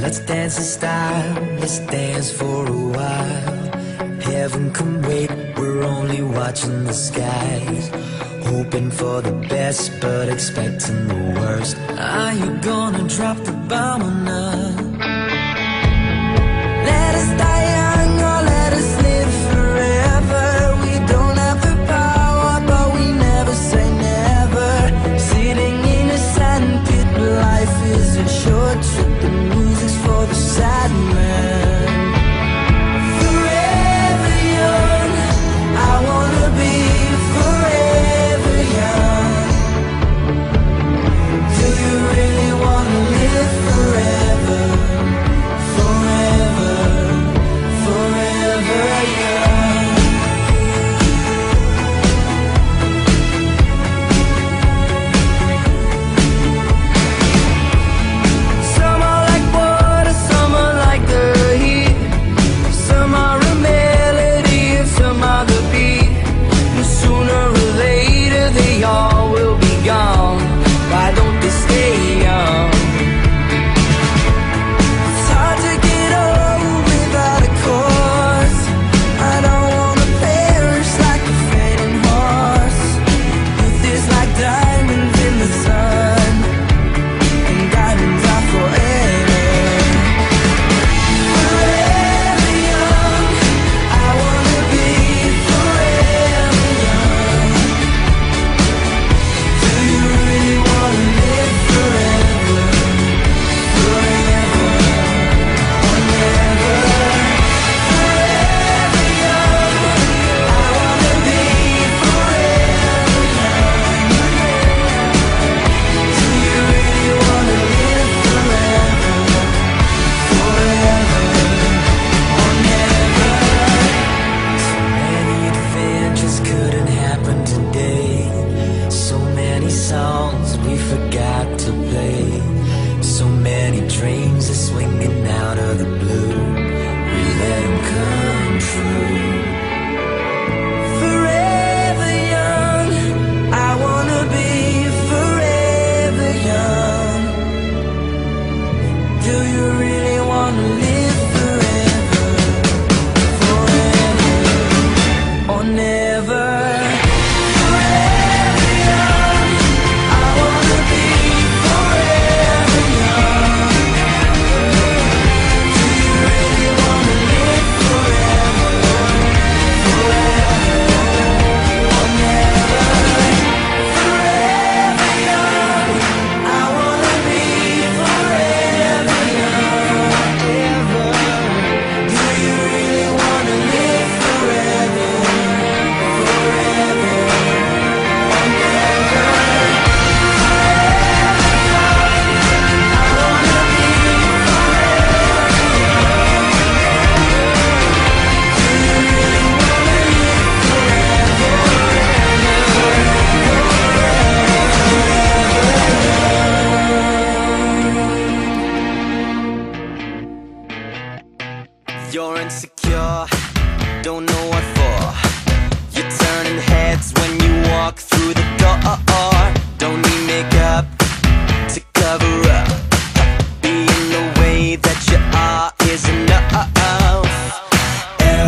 Let's dance in style, let's dance for a while. Heaven can wait, we're only watching the skies. Hoping for the best, but expecting the worst. Are you gonna drop the bomb or not? Let us die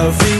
selfie